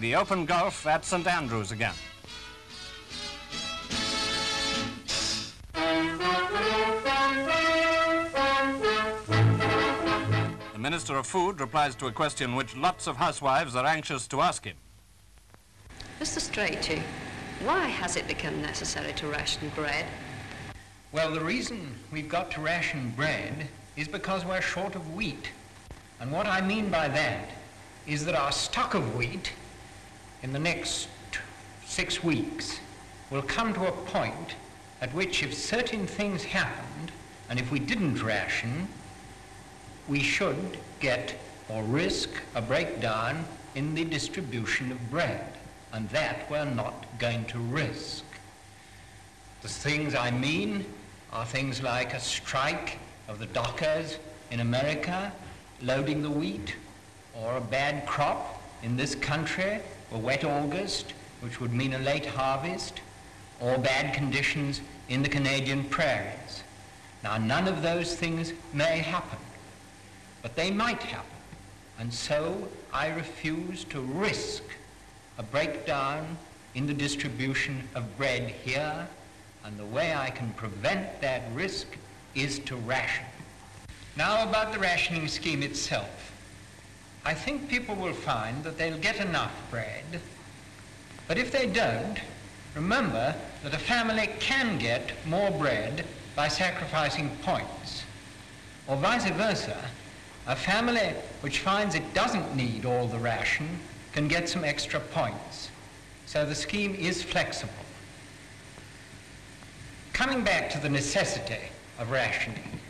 The open Golf at St Andrews again. The Minister of Food replies to a question which lots of housewives are anxious to ask him. Mr. Strachey, why has it become necessary to ration bread? Well, the reason we've got to ration bread is because we're short of wheat. And what I mean by that is that our stock of wheat in the next six weeks we will come to a point at which if certain things happened, and if we didn't ration, we should get or risk a breakdown in the distribution of bread. And that we're not going to risk. The things I mean are things like a strike of the dockers in America loading the wheat, or a bad crop in this country, a wet August, which would mean a late harvest, or bad conditions in the Canadian prairies. Now, none of those things may happen, but they might happen. And so I refuse to risk a breakdown in the distribution of bread here, and the way I can prevent that risk is to ration. Now about the rationing scheme itself. I think people will find that they'll get enough bread, but if they don't, remember that a family can get more bread by sacrificing points. Or vice versa, a family which finds it doesn't need all the ration can get some extra points. So the scheme is flexible. Coming back to the necessity of rationing,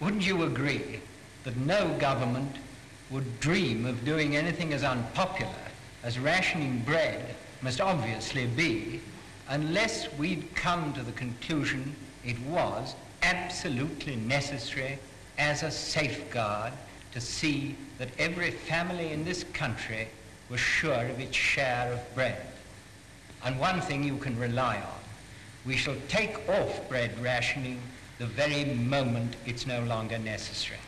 wouldn't you agree that no government would dream of doing anything as unpopular as rationing bread must obviously be unless we'd come to the conclusion it was absolutely necessary as a safeguard to see that every family in this country was sure of its share of bread. And one thing you can rely on, we shall take off bread rationing the very moment it's no longer necessary.